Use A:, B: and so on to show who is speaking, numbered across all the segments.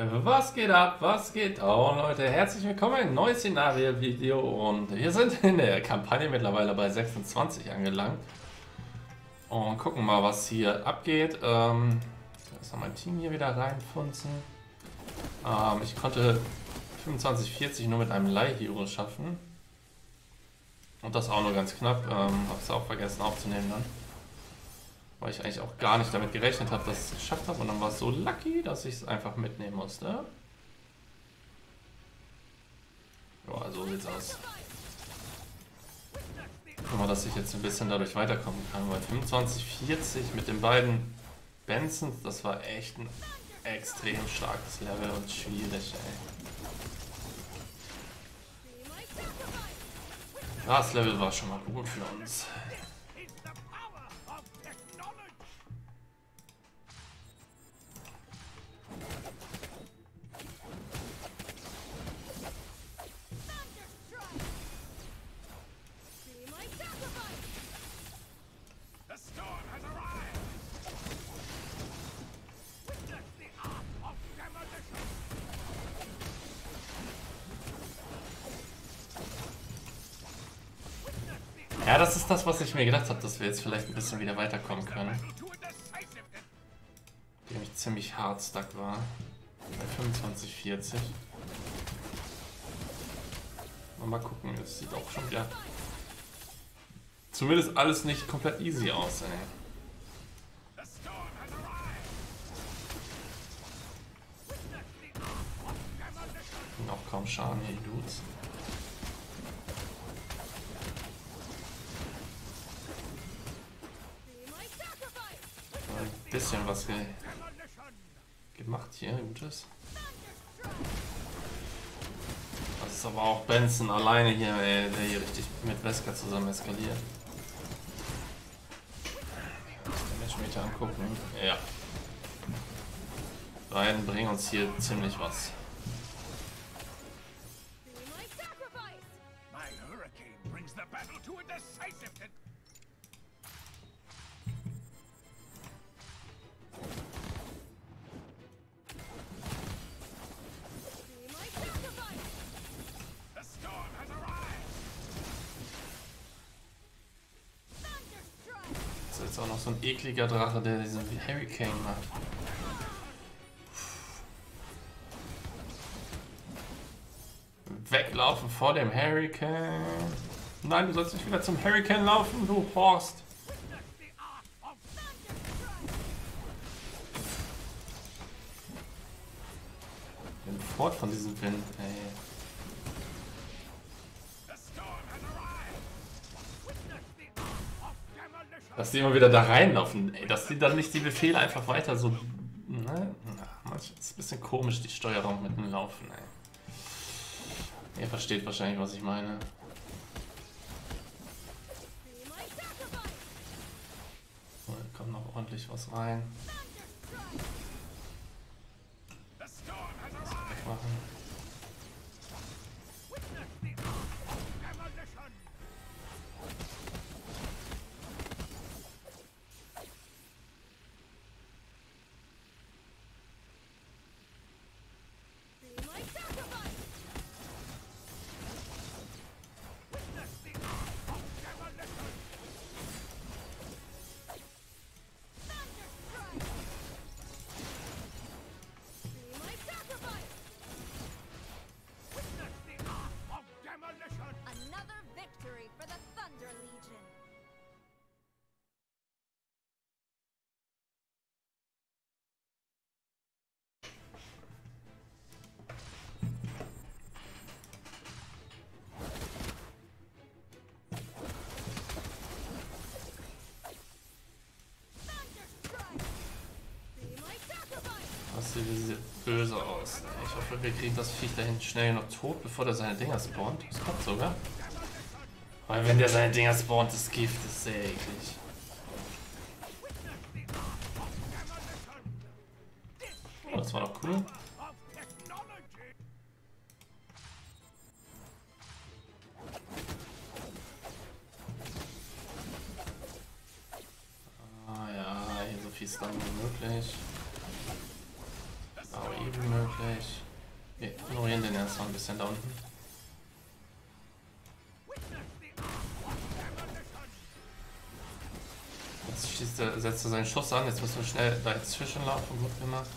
A: Was geht ab? Was geht? Oh Leute, herzlich willkommen neues Szenario-Video und wir sind in der Kampagne mittlerweile bei 26 angelangt und gucken mal, was hier abgeht. Ähm, ist noch mein Team hier wieder reinfunzen. Ähm, ich konnte 25-40 nur mit einem Leihhero schaffen und das auch nur ganz knapp. Ähm, Habe auch vergessen aufzunehmen dann. Weil ich eigentlich auch gar nicht damit gerechnet habe, dass ich es geschafft habe. Und dann war es so lucky, dass ich es einfach mitnehmen musste. Ja, so sieht's aus. Guck mal, dass ich jetzt ein bisschen dadurch weiterkommen kann. Weil 25, 40 mit den beiden Bensons, das war echt ein extrem starkes Level und schwierig, ey. Das Level war schon mal gut für uns. Ja, das ist das, was ich mir gedacht habe, dass wir jetzt vielleicht ein bisschen wieder weiterkommen können. Dem ich ziemlich hart stuck war. Bei 25, 40. Mal gucken, es sieht auch schon wieder... Zumindest alles nicht komplett easy aus, ey. Noch kaum Schaden hier, die Dudes. Bisschen was ge gemacht hier, Gutes. Das ist aber auch Benson alleine hier, ey, der hier richtig mit Wesker zusammen eskaliert. Matchmeter angucken. Ja. Beiden bringen uns hier ziemlich was. Ist auch noch so ein ekliger Drache, der diesen Hurricane macht. Weglaufen vor dem Hurricane. Nein, du sollst nicht wieder zum Hurricane laufen, du Horst. Bin fort von diesem Wind, ey. Dass die immer wieder da reinlaufen, ey, dass die dann nicht die Befehle einfach weiter so. Ne? manchmal ist ein bisschen komisch, die Steuerung mit dem Laufen, ey. Ihr versteht wahrscheinlich, was ich meine. So, da kommt noch ordentlich was rein. Das sieht böse aus. Ich hoffe, wir kriegen das Viech da hinten schnell noch tot, bevor der seine Dinger spawnt. Das kommt sogar. Weil wenn der seine Dinger spawnt, das Gift ist sehr eklig. Oh, das war doch cool. Ah ja, hier so viel Stun wie möglich. Erstmal ein bisschen da unten. Jetzt schießt er, setzt er seinen Schuss an, jetzt müssen wir schnell da jetzt zwischenlaufen, gut gemacht.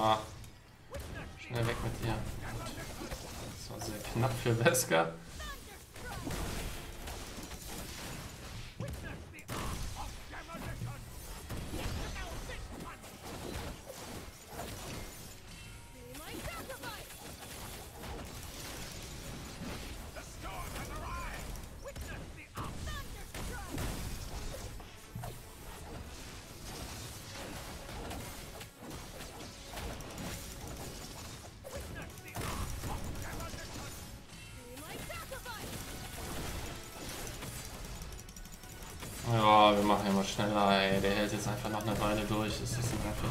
A: Oh. Schnell weg mit dir. Das war sehr knapp für Wesker. Wir machen immer schneller, ey. Der hält jetzt einfach noch eine Weile durch. Ist das nervig?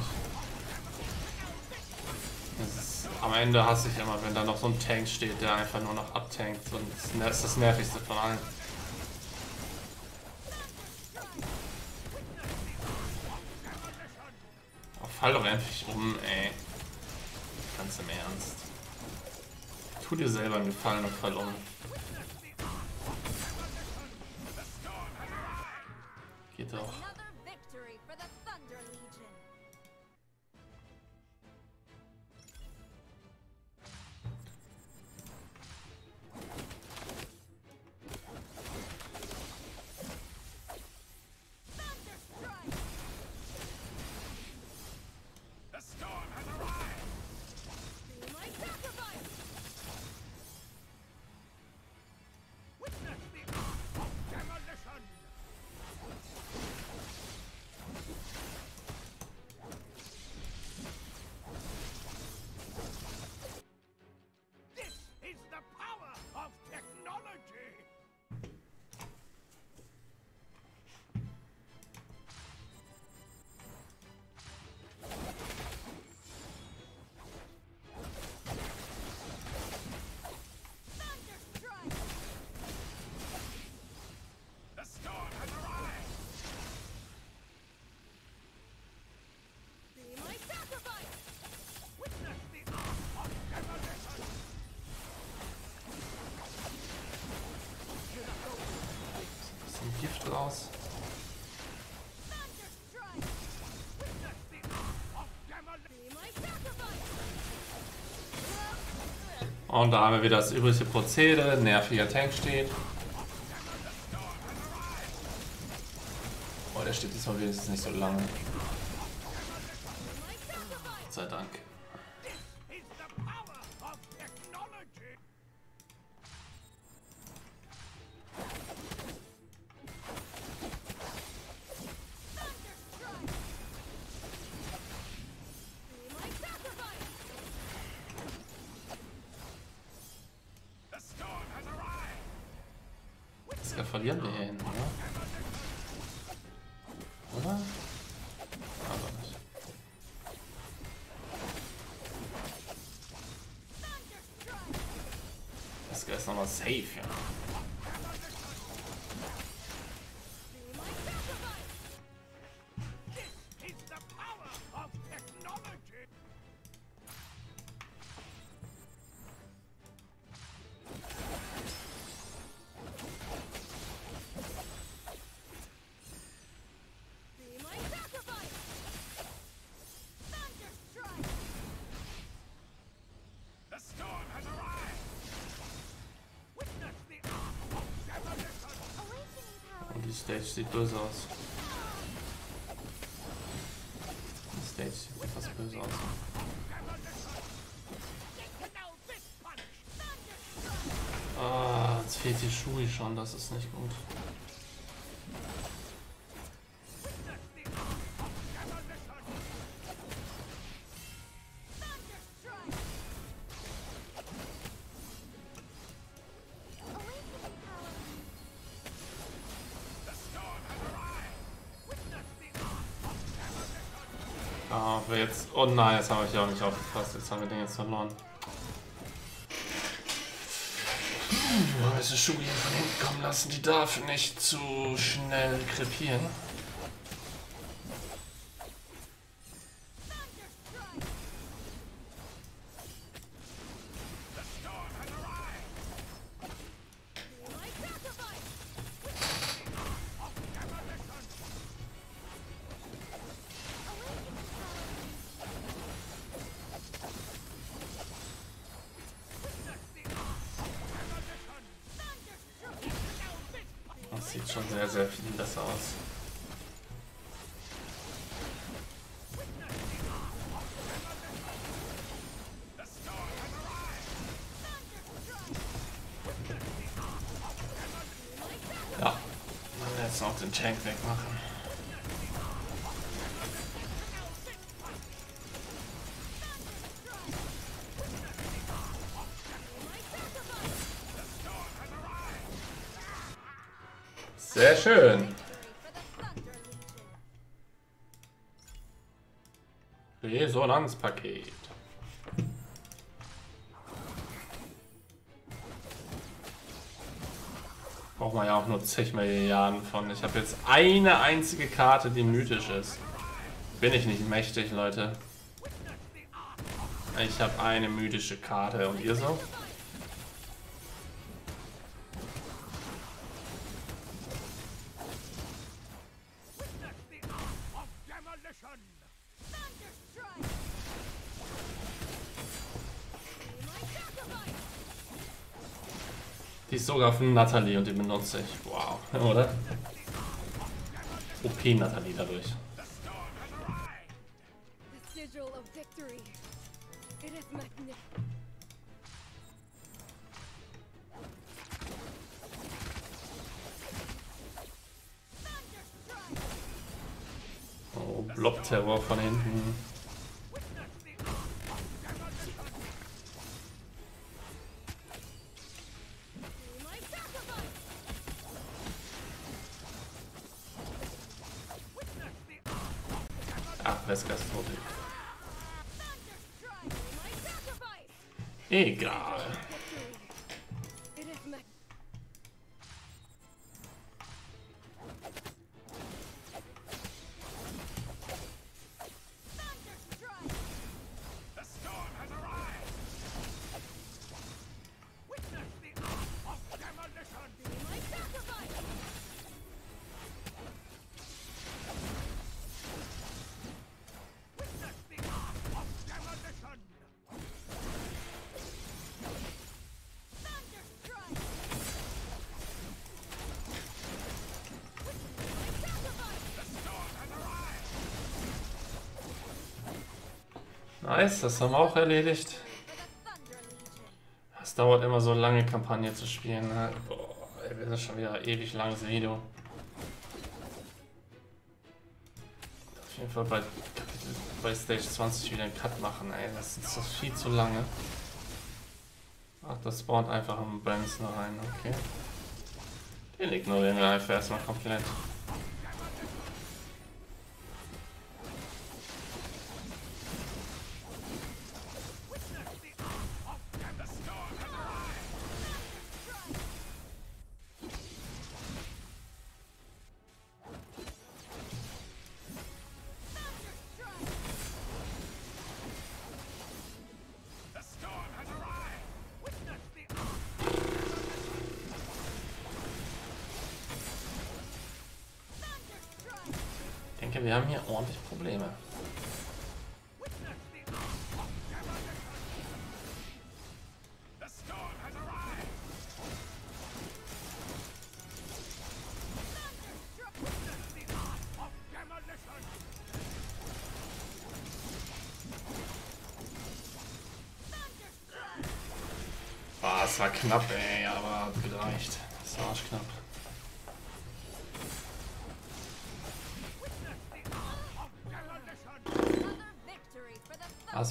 A: Das ist, am Ende hasse ich immer, wenn da noch so ein Tank steht, der einfach nur noch abtankt. Und das ist das nervigste von allen. Oh, fall doch einfach um, ey. Ganz im Ernst. Tu dir selber einen Gefallen und fall um.
B: Victory for the Thunder Legion.
C: Power of technology!
A: Und da haben wir wieder das übliche Prozedere. Nerviger Tank steht. Oh, der steht diesmal wenigstens nicht so lange. Das verlieren wir hier hinten, oder? Oder? Aber nicht. Das ist nochmal safe, ja. Die Stage sieht böse aus. Die Stage sieht etwas böse aus. Ah, jetzt fehlt die Shui schon, das ist nicht gut. Aber jetzt. Oh nein, jetzt habe ich auch nicht aufgepasst. Jetzt haben wir den jetzt verloren. Wir Schuhe hier von hinten kommen lassen. Die darf nicht zu schnell krepieren. Sieht schon sehr, sehr viel besser aus. Resonanzpaket. Braucht man ja auch nur zig Milliarden von. Ich habe jetzt eine einzige Karte, die mythisch ist. Bin ich nicht mächtig, Leute. Ich habe eine mythische Karte und ihr so? Die ist sogar von Natalie und die benutze ich. Wow, oder? OP Natalie dadurch. Oh, Blob-Terror von hinten. Ach, Wesker ist tot.
B: Thunderstrike. Be
A: Nice, das haben wir auch erledigt. Es dauert immer so lange, Kampagne zu spielen. Ne? Boah, das ist schon wieder ein ewig langes Video. Auf jeden Fall bei, bei Stage 20 wieder einen Cut machen, ey. Das ist das viel zu lange. Ach, das spawnt einfach im Branson rein, okay. Den ignorieren wir einfach erstmal komplett. Wir haben hier ordentlich Probleme. Es war knapp, ey, aber gereicht. Das war arschknapp.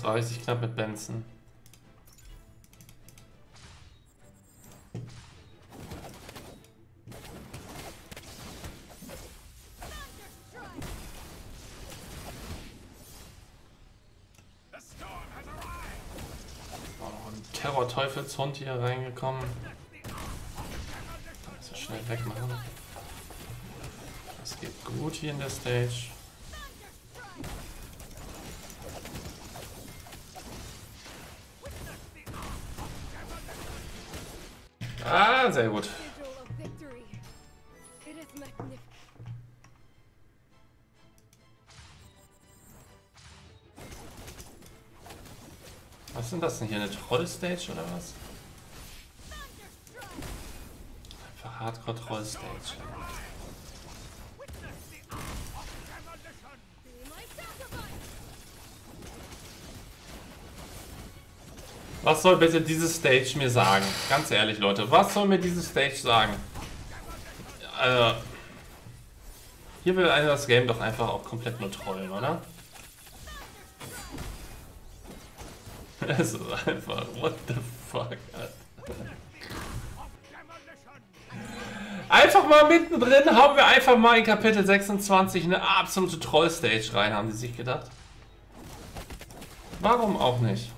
A: 30 knapp mit Benson. Teufelshund hier reingekommen. So schnell wegmachen. Das geht gut hier in der Stage. Ah, sehr gut. Was sind das denn hier? Eine Troll-Stage oder was? Einfach Hardcore-Troll-Stage. Was soll bitte diese Stage mir sagen? Ganz ehrlich, Leute, was soll mir diese Stage sagen? Äh, hier will einer das Game doch einfach auch komplett nur trollen, oder? Es ist einfach, what the fuck, Alter. Einfach mal mittendrin haben wir einfach mal in Kapitel 26 eine absolute Troll-Stage rein, haben die sich gedacht. Warum auch nicht?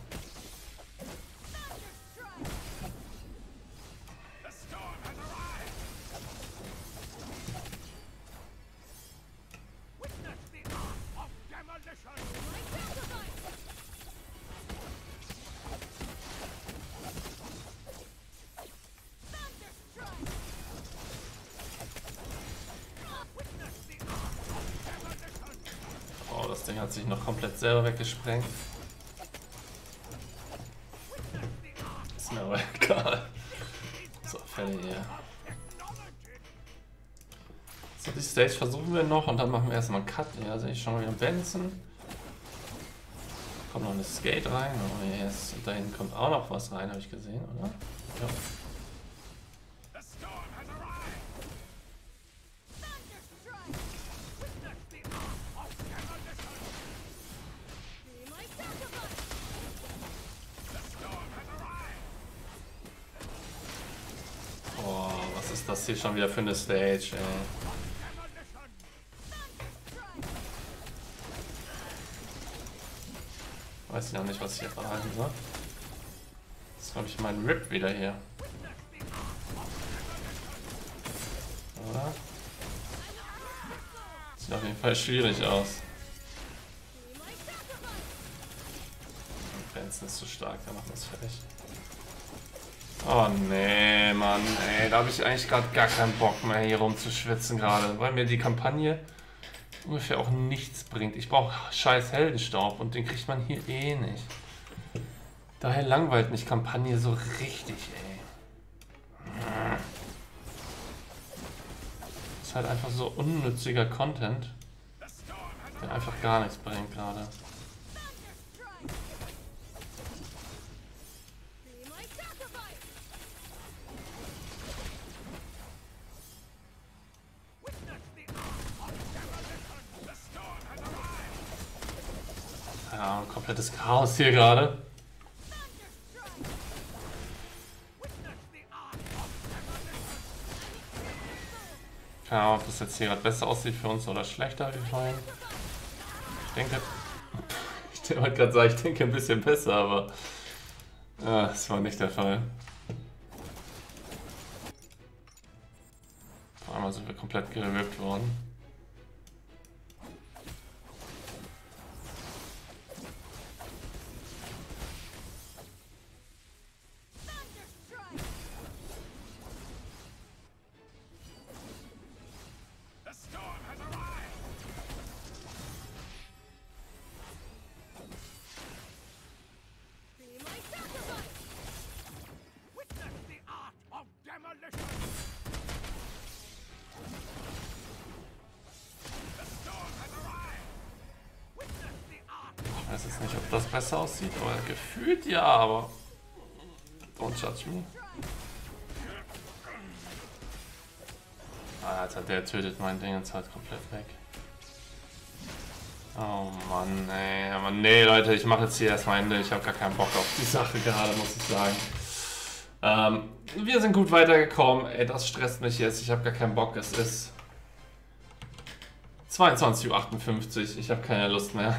A: Hat sich noch komplett selber weggesprengt. Ist mir aber egal. So, fertig hier. So, die Stage versuchen wir noch und dann machen wir erstmal einen Cut. Ja, sehe ich schon wieder Benson. Kommt noch eine Skate rein. Oh yes. Und da hinten kommt auch noch was rein, habe ich gesehen, oder? Ja. Hier schon wieder für eine Stage, ey? Weiß ich noch nicht, was ich hier verhalten soll. Ist, glaube ich, mein Rip wieder hier. Oder? Sieht auf jeden Fall schwierig aus. Benson ist zu stark, der macht das fertig. Oh nee, Mann, ey, da habe ich eigentlich gerade gar keinen Bock mehr hier rumzuschwitzen gerade, weil mir die Kampagne ungefähr auch nichts bringt. Ich brauche scheiß Heldenstaub und den kriegt man hier eh nicht. Daher langweilt mich Kampagne so richtig, ey. Ist halt einfach so unnütziger Content, der einfach gar nichts bringt gerade. Komplettes Chaos hier gerade. Keine Ahnung, ob das jetzt hier gerade besser aussieht für uns oder schlechter. Ich denke. Ich wollte gerade sagen, ich denke ein bisschen besser, aber. Ja, das war nicht der Fall. Vor einmal sind wir komplett gerippt worden. Das besser aussieht, aber gefühlt ja, aber. Don't judge me. Alter, der tötet mein Ding jetzt halt komplett weg. Oh Mann, ey. Aber nee, Leute, ich mache jetzt hier erstmal Ende. Ich habe gar keinen Bock auf die Sache gerade, muss ich sagen. Ähm, wir sind gut weitergekommen. Ey, das stresst mich jetzt. Ich habe gar keinen Bock. Es ist 22.58 Uhr. Ich habe keine Lust mehr.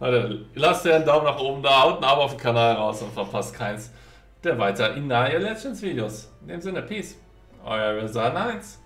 A: Warte, lasst ja einen Daumen nach oben da, haut ein Abo auf den Kanal raus und verpasst keins der weiter Inaya Legends Videos. In dem Sinne, Peace. Euer Resan 1.